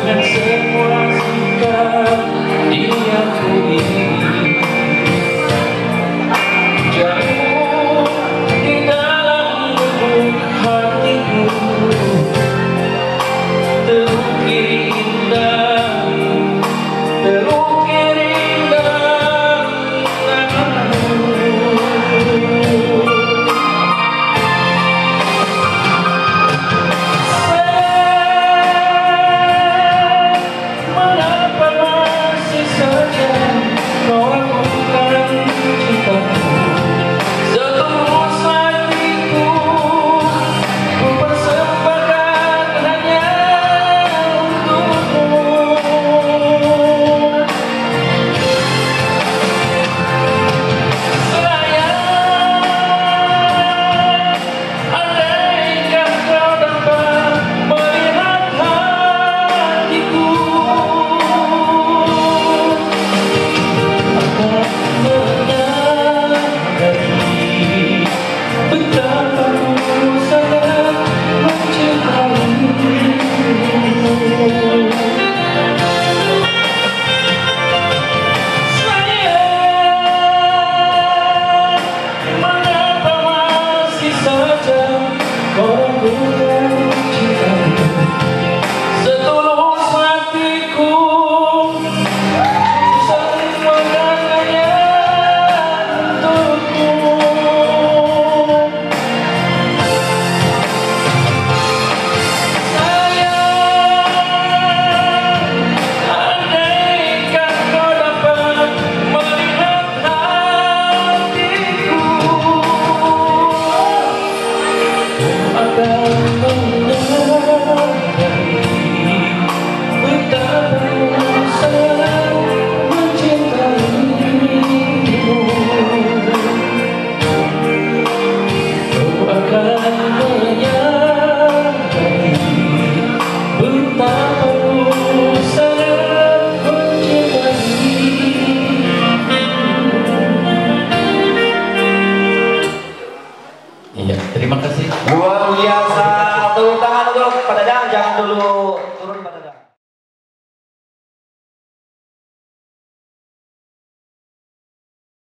minutes. Iya, terima kasih. Luar biasa. Tepuk tangan untuk Pak Dadang, jangan dulu